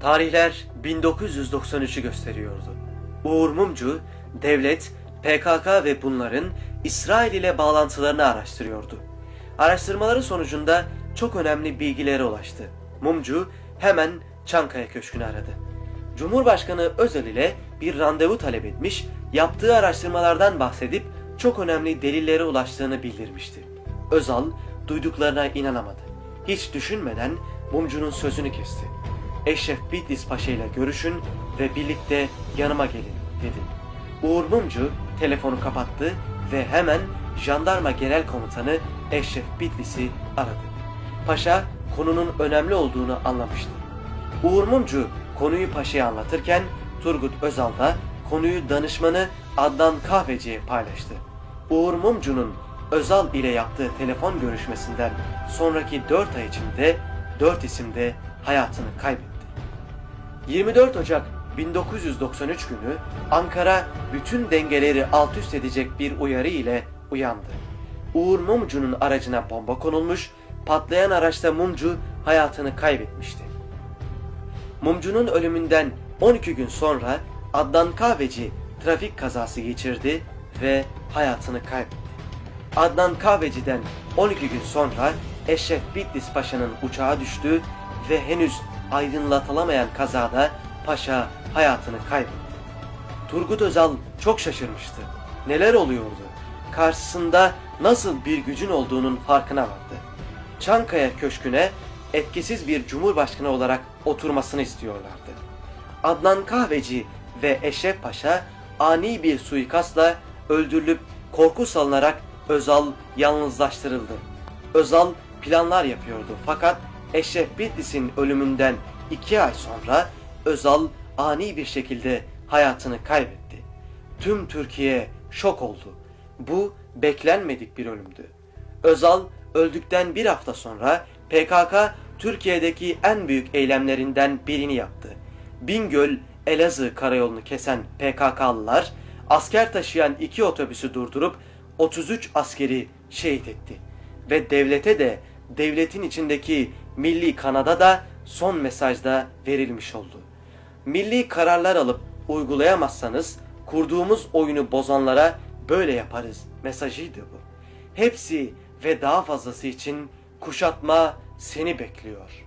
Tarihler 1993'ü gösteriyordu. Uğur Mumcu, devlet, PKK ve bunların İsrail ile bağlantılarını araştırıyordu. Araştırmaları sonucunda çok önemli bilgilere ulaştı. Mumcu hemen Çankaya Köşkü'nü aradı. Cumhurbaşkanı Özel ile bir randevu talep etmiş, yaptığı araştırmalardan bahsedip çok önemli delillere ulaştığını bildirmişti. Özal duyduklarına inanamadı. Hiç düşünmeden Mumcu'nun sözünü kesti. Eşref Bitlis Paşa ile görüşün ve birlikte yanıma gelin dedi. Uğur Mumcu telefonu kapattı ve hemen jandarma genel komutanı Eşref Bitlis'i aradı. Paşa konunun önemli olduğunu anlamıştı. Uğur Mumcu konuyu paşaya anlatırken Turgut Özal da konuyu danışmanı Adnan Kahveci'ye paylaştı. Uğur Mumcu'nun Özal ile yaptığı telefon görüşmesinden sonraki 4 ay içinde 4 isimde hayatını kaybetti. 24 Ocak 1993 günü Ankara bütün dengeleri alt üst edecek bir uyarı ile uyandı. Uğur Mumcu'nun aracına bomba konulmuş, patlayan araçta Mumcu hayatını kaybetmişti. Mumcu'nun ölümünden 12 gün sonra Adnan Kahveci trafik kazası geçirdi ve hayatını kaybetti. Adnan Kahveci'den 12 gün sonra Eşref Bitlis Paşa'nın uçağa düştü ve henüz aydınlatılamayan kazada Paşa hayatını kaybetti. Turgut Özal çok şaşırmıştı. Neler oluyordu? Karşısında nasıl bir gücün olduğunun farkına vardı. Çankaya Köşkü'ne etkisiz bir cumhurbaşkanı olarak oturmasını istiyorlardı. Adnan Kahveci ve Eşref Paşa ani bir suikastla öldürülüp korku salınarak Özal yalnızlaştırıldı. Özal planlar yapıyordu fakat Eşref Bitlis'in ölümünden iki ay sonra Özal ani bir şekilde hayatını kaybetti. Tüm Türkiye şok oldu. Bu beklenmedik bir ölümdü. Özal öldükten bir hafta sonra PKK Türkiye'deki en büyük eylemlerinden birini yaptı. Bingöl Elazığ karayolunu kesen PKK'lılar asker taşıyan iki otobüsü durdurup 33 askeri şehit etti. Ve devlete de devletin içindeki milli kanada da son mesajda verilmiş oldu. Milli kararlar alıp uygulayamazsanız kurduğumuz oyunu bozanlara böyle yaparız mesajıydı bu. Hepsi ve daha fazlası için kuşatma seni bekliyor.''